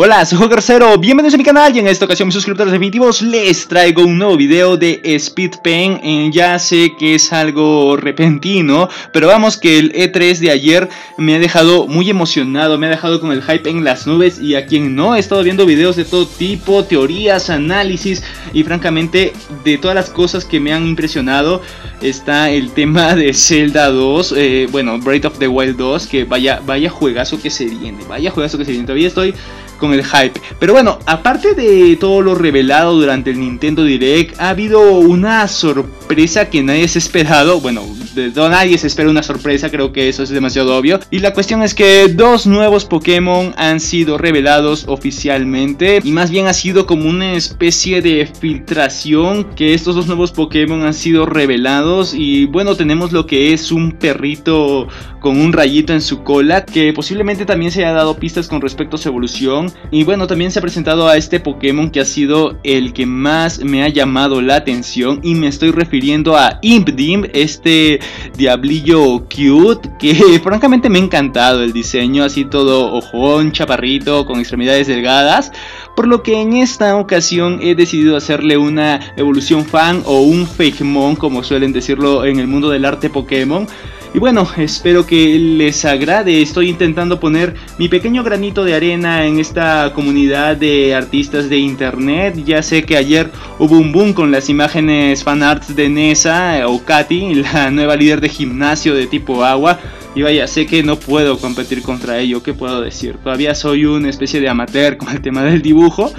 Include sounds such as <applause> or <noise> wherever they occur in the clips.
Hola, soy Cero, bienvenidos a mi canal y en esta ocasión mis suscriptores definitivos les traigo un nuevo video de Speed Paint eh, Ya sé que es algo repentino, pero vamos que el E3 de ayer me ha dejado muy emocionado, me ha dejado con el hype en las nubes y a quien no he estado viendo videos de todo tipo, teorías, análisis y francamente de todas las cosas que me han impresionado está el tema de Zelda 2, eh, bueno, Breath of the Wild 2, que vaya, vaya juegazo que se viene, vaya juegazo que se viene, todavía estoy con el hype. Pero bueno, aparte de todo lo revelado durante el Nintendo Direct, ha habido una sorpresa que nadie se ha esperado. Bueno, de nadie se espera una sorpresa, creo que eso es demasiado obvio. Y la cuestión es que dos nuevos Pokémon han sido revelados oficialmente. Y más bien ha sido como una especie de filtración que estos dos nuevos Pokémon han sido revelados. Y bueno, tenemos lo que es un perrito con un rayito en su cola que posiblemente también se haya dado pistas con respecto a su evolución y bueno, también se ha presentado a este Pokémon que ha sido el que más me ha llamado la atención. Y me estoy refiriendo a Impdim, este diablillo cute. Que <laughs> francamente me ha encantado el diseño, así todo ojón, chaparrito, con extremidades delgadas. Por lo que en esta ocasión he decidido hacerle una evolución fan o un Fakemon, como suelen decirlo en el mundo del arte Pokémon. Y bueno, espero que les agrade. Estoy intentando poner mi pequeño granito de arena en esta comunidad de artistas de internet. Ya sé que ayer hubo un boom con las imágenes fanarts de Nessa o Katy, <laughs> la nueva líder de gimnasio de tipo agua. Y vaya, sé que no puedo competir contra ello, ¿qué puedo decir? Todavía soy una especie de amateur con el tema del dibujo.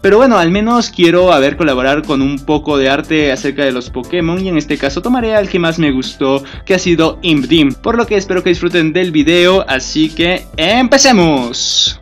Pero bueno, al menos quiero a ver colaborar con un poco de arte acerca de los Pokémon y en este caso tomaré al que más me gustó, que ha sido Imdim. Por lo que espero que disfruten del video, así que ¡empecemos!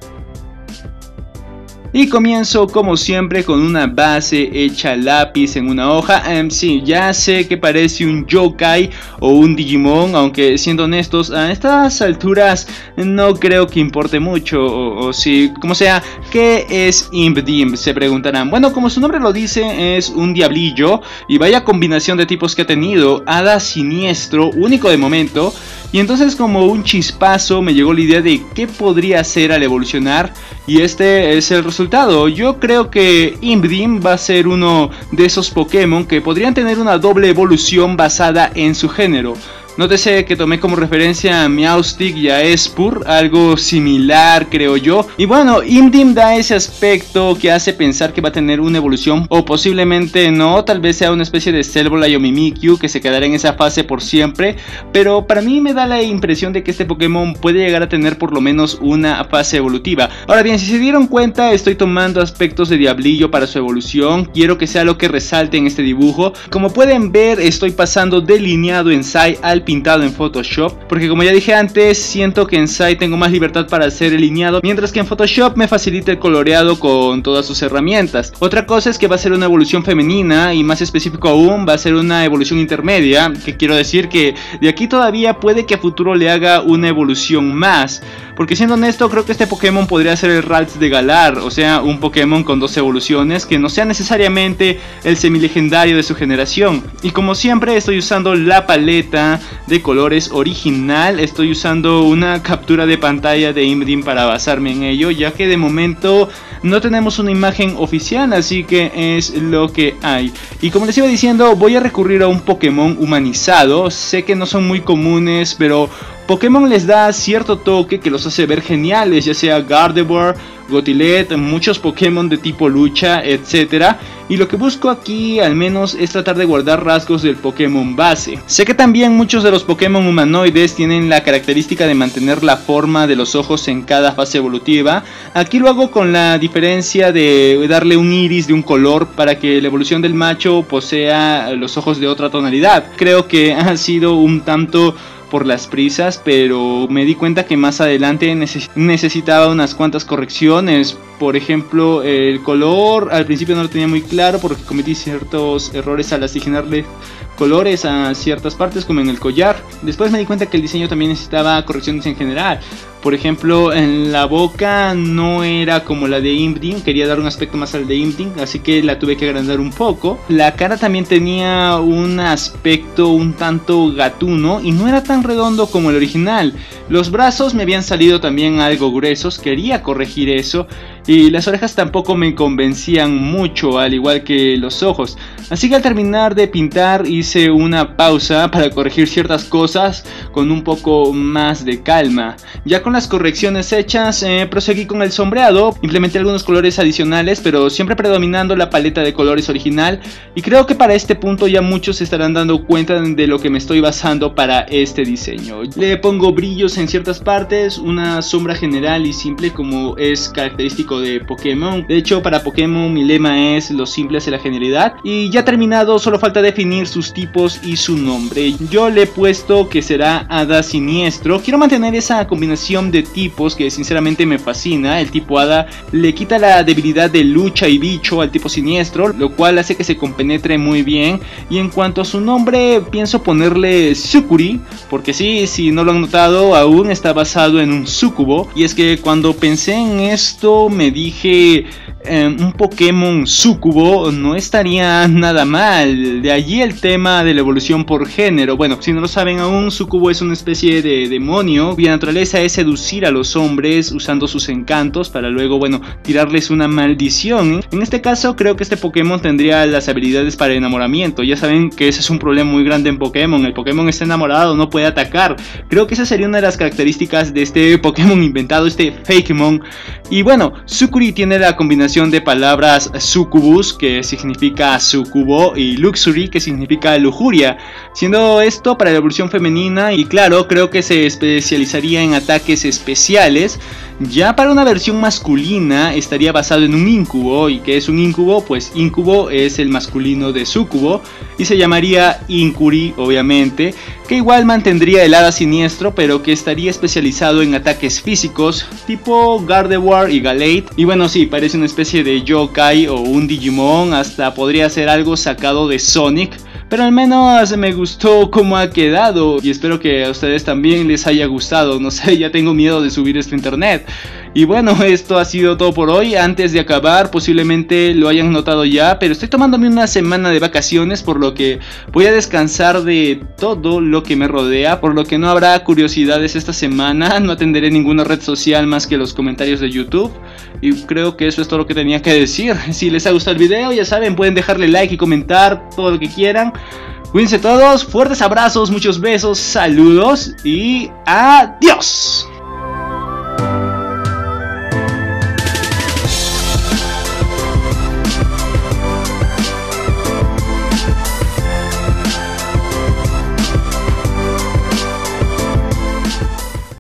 Y comienzo como siempre con una base hecha lápiz en una hoja. Um, sí, ya sé que parece un yokai o un Digimon, aunque siendo honestos, a estas alturas no creo que importe mucho. O, si, como sea, ¿qué es Imdim? Se preguntarán. Bueno, como su nombre lo dice, es un diablillo y vaya combinación de tipos que ha tenido. Hada siniestro, único de momento. Y entonces como un chispazo me llegó la idea de qué podría hacer al evolucionar y este es el resultado. Yo creo que Imdim va a ser uno de esos Pokémon que podrían tener una doble evolución basada en su género. Nótese que tomé como referencia a Meowstic y a Espur, algo similar creo yo. Y bueno, Imdim da ese aspecto que hace pensar que va a tener una evolución o posiblemente no, tal vez sea una especie de Cellbola o Mimikyu que se quedará en esa fase por siempre. Pero para mí me da la impresión de que este Pokémon puede llegar a tener por lo menos una fase evolutiva. Ahora bien, si se dieron cuenta, estoy tomando aspectos de Diablillo para su evolución. Quiero que sea lo que resalte en este dibujo. Como pueden ver, estoy pasando delineado en Sai al pintado en Photoshop, porque como ya dije antes, siento que en Sai tengo más libertad para hacer el lineado, mientras que en Photoshop me facilita el coloreado con todas sus herramientas. Otra cosa es que va a ser una evolución femenina y más específico aún va a ser una evolución intermedia, que quiero decir que de aquí todavía puede que a futuro le haga una evolución más. Porque siendo honesto, creo que este Pokémon podría ser el Ralts de Galar, o sea, un Pokémon con dos evoluciones que no sea necesariamente el semilegendario de su generación. Y como siempre estoy usando la paleta de colores original, estoy usando una captura de pantalla de Imdim para basarme en ello, ya que de momento no tenemos una imagen oficial, así que es lo que hay. Y como les iba diciendo, voy a recurrir a un Pokémon humanizado, sé que no son muy comunes, pero Pokémon les da cierto toque que los hace ver geniales, ya sea Gardevoir, Gotilet, muchos Pokémon de tipo lucha, etc. Y lo que busco aquí al menos es tratar de guardar rasgos del Pokémon base. Sé que también muchos de los Pokémon humanoides tienen la característica de mantener la forma de los ojos en cada fase evolutiva. Aquí lo hago con la diferencia de darle un iris de un color para que la evolución del macho posea los ojos de otra tonalidad. Creo que ha sido un tanto por las prisas, pero me di cuenta que más adelante necesitaba unas cuantas correcciones. Por ejemplo, el color al principio no lo tenía muy claro porque cometí ciertos errores al asignarle colores a ciertas partes como en el collar. Después me di cuenta que el diseño también necesitaba correcciones en general. Por ejemplo, en la boca no era como la de Imdin, quería dar un aspecto más al de Imdin, así que la tuve que agrandar un poco. La cara también tenía un aspecto un tanto gatuno y no era tan redondo como el original. Los brazos me habían salido también algo gruesos, quería corregir eso. y las orejas tampoco me convencían mucho, al igual que los ojos. Así que al terminar de pintar hice una pausa para corregir ciertas cosas con un poco más de calma. Ya con las correcciones hechas, eh, proseguí con el sombreado, implementé algunos colores adicionales, pero siempre predominando la paleta de colores original y creo que para este punto ya muchos se estarán dando cuenta de lo que me estoy basando para este diseño. Le pongo brillos en ciertas partes, una sombra general y simple como es característico de Pokémon. De hecho, para Pokémon mi lema es lo simple hace la genialidad. Y ya terminado, solo falta definir sus tipos y su nombre. Yo le he puesto que será Hada Siniestro. Quiero mantener esa combinación de tipos que sinceramente me fascina. El tipo Hada le quita la debilidad de lucha y bicho al tipo Siniestro, lo cual hace que se compenetre muy bien. Y en cuanto a su nombre, pienso ponerle Sukuri, porque sí, si no lo han notado, aún está basado en un sucubo. Y es que cuando pensé en esto, me dije, Em, un Pokémon sucubo no estaría nada mal. De allí el tema de la evolución por género. Bueno, si no lo saben aún, sucubo es una especie de demonio cuya naturaleza es seducir a los hombres usando sus encantos para luego, bueno, tirarles una maldición. En este caso, creo que este Pokémon tendría las habilidades para enamoramiento. Ya saben que ese es un problema muy grande en Pokémon. El Pokémon está enamorado, no puede atacar. Creo que esa sería una de las características de este Pokémon inventado, este Fakemon. Y bueno, Sukuri tiene la de palabras sucubus, que significa sucubo, y luxury, que significa lujuria, siendo esto para la evolución femenina y claro, creo que se especializaría en ataques especiales. Ya para una versión masculina estaría basado en un incubo, y que es un incubo, pues incubo es el masculino de sucubo, y se llamaría Incuri, obviamente, que igual mantendría el hada siniestro, pero que estaría especializado en ataques físicos, tipo Gardevoir y Galate. Y bueno, sí, parece una especie de yokai o un Digimon, hasta podría ser algo sacado de Sonic. Pero al menos me gustó cómo ha quedado y espero que a ustedes también les haya gustado. No sé, ya tengo miedo de subir esto a internet. Y bueno, <laughs> esto ha sido todo por hoy. Antes de acabar, posiblemente lo hayan notado ya, pero estoy tomándome una semana de vacaciones, por lo que voy a descansar de todo lo que me rodea, por lo que no habrá curiosidades esta semana. <laughs> No atenderé ninguna red social más que los comentarios de YouTube. Y creo que eso es todo lo que tenía que decir. <laughs> Si les ha gustado el video, ya saben, pueden dejarle like y comentar todo lo que quieran. Cuídense todos, fuertes abrazos, muchos besos, saludos y adiós.